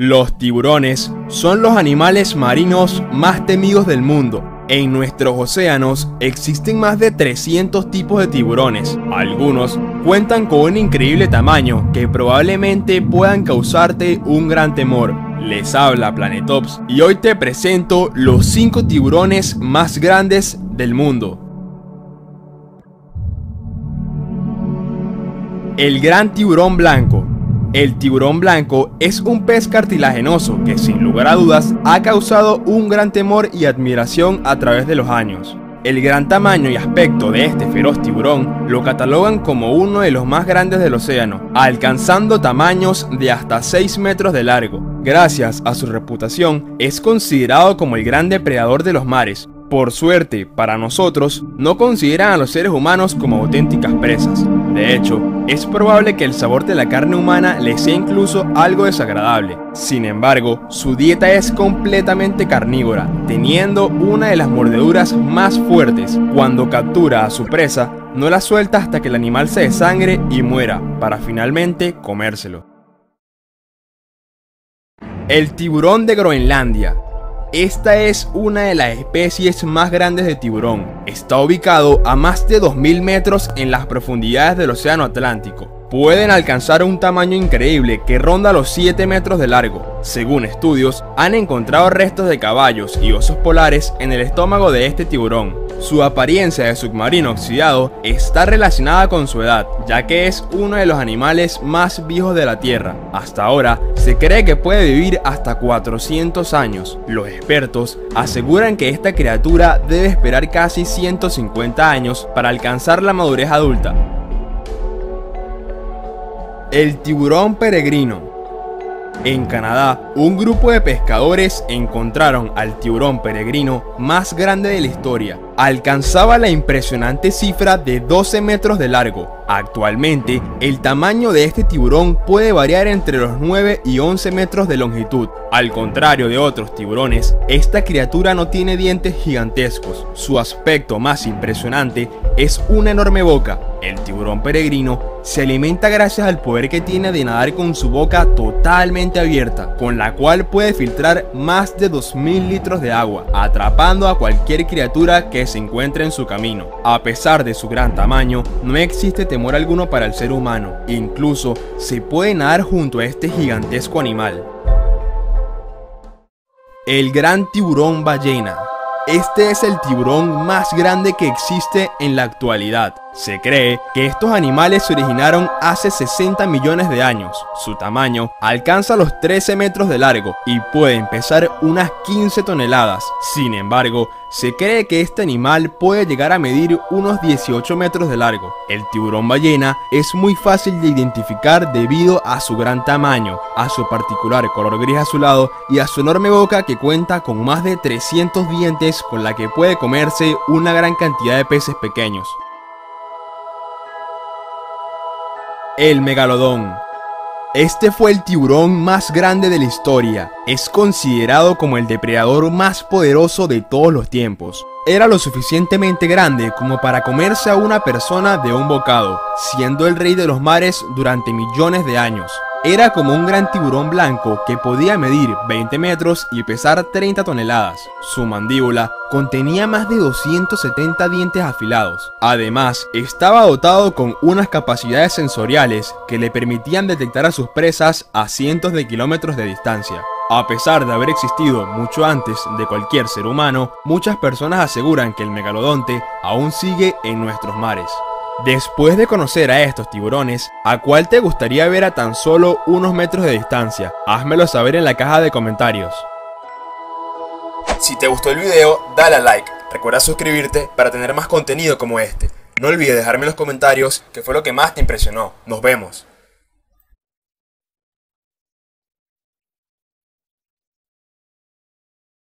Los tiburones son los animales marinos más temidos del mundo. En nuestros océanos existen más de 300 tipos de tiburones. Algunos cuentan con un increíble tamaño que probablemente puedan causarte un gran temor. Les habla Planetops y hoy te presento los 5 tiburones más grandes del mundo. El gran tiburón blanco el tiburón blanco es un pez cartilaginoso que sin lugar a dudas ha causado un gran temor y admiración a través de los años. El gran tamaño y aspecto de este feroz tiburón lo catalogan como uno de los más grandes del océano, alcanzando tamaños de hasta 6 metros de largo. Gracias a su reputación, es considerado como el gran depredador de los mares, por suerte, para nosotros, no consideran a los seres humanos como auténticas presas. De hecho, es probable que el sabor de la carne humana les sea incluso algo desagradable. Sin embargo, su dieta es completamente carnívora, teniendo una de las mordeduras más fuertes. Cuando captura a su presa, no la suelta hasta que el animal se desangre y muera, para finalmente comérselo. El tiburón de Groenlandia esta es una de las especies más grandes de tiburón. Está ubicado a más de 2.000 metros en las profundidades del Océano Atlántico pueden alcanzar un tamaño increíble que ronda los 7 metros de largo. Según estudios, han encontrado restos de caballos y osos polares en el estómago de este tiburón. Su apariencia de submarino oxidado está relacionada con su edad, ya que es uno de los animales más viejos de la Tierra. Hasta ahora, se cree que puede vivir hasta 400 años. Los expertos aseguran que esta criatura debe esperar casi 150 años para alcanzar la madurez adulta, el tiburón peregrino. En Canadá, un grupo de pescadores encontraron al tiburón peregrino más grande de la historia. Alcanzaba la impresionante cifra de 12 metros de largo. Actualmente, el tamaño de este tiburón puede variar entre los 9 y 11 metros de longitud. Al contrario de otros tiburones, esta criatura no tiene dientes gigantescos. Su aspecto más impresionante es una enorme boca. El tiburón peregrino se alimenta gracias al poder que tiene de nadar con su boca totalmente abierta, con la cual puede filtrar más de 2.000 litros de agua, atrapando a cualquier criatura que se encuentre en su camino. A pesar de su gran tamaño, no existe temor alguno para el ser humano, incluso se puede nadar junto a este gigantesco animal. El gran tiburón ballena. Este es el tiburón más grande que existe en la actualidad. Se cree que estos animales se originaron hace 60 millones de años. Su tamaño alcanza los 13 metros de largo y pueden pesar unas 15 toneladas. Sin embargo, se cree que este animal puede llegar a medir unos 18 metros de largo. El tiburón ballena es muy fácil de identificar debido a su gran tamaño, a su particular color gris azulado y a su enorme boca que cuenta con más de 300 dientes con la que puede comerse una gran cantidad de peces pequeños. El megalodón. Este fue el tiburón más grande de la historia. Es considerado como el depredador más poderoso de todos los tiempos. Era lo suficientemente grande como para comerse a una persona de un bocado, siendo el rey de los mares durante millones de años. Era como un gran tiburón blanco que podía medir 20 metros y pesar 30 toneladas. Su mandíbula contenía más de 270 dientes afilados. Además, estaba dotado con unas capacidades sensoriales que le permitían detectar a sus presas a cientos de kilómetros de distancia. A pesar de haber existido mucho antes de cualquier ser humano, muchas personas aseguran que el megalodonte aún sigue en nuestros mares. Después de conocer a estos tiburones, ¿a cuál te gustaría ver a tan solo unos metros de distancia? Házmelo saber en la caja de comentarios. Si te gustó el video, dale a like. Recuerda suscribirte para tener más contenido como este. No olvides dejarme en los comentarios qué fue lo que más te impresionó. Nos vemos.